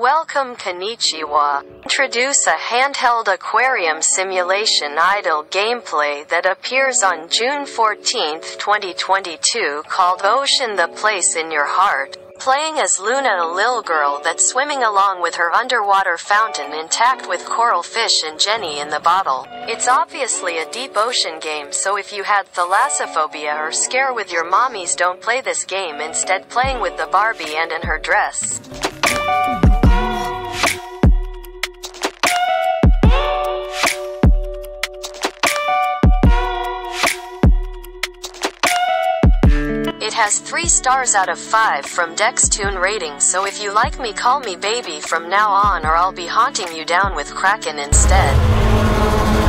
Welcome Konnichiwa. Introduce a handheld aquarium simulation idle gameplay that appears on June 14, 2022 called Ocean the Place in Your Heart. Playing as Luna a lil girl that's swimming along with her underwater fountain intact with coral fish and Jenny in the bottle. It's obviously a deep ocean game so if you had thalassophobia or scare with your mommies don't play this game instead playing with the Barbie and in her dress. has 3 stars out of 5 from Dextune rating so if you like me call me baby from now on or I'll be haunting you down with Kraken instead.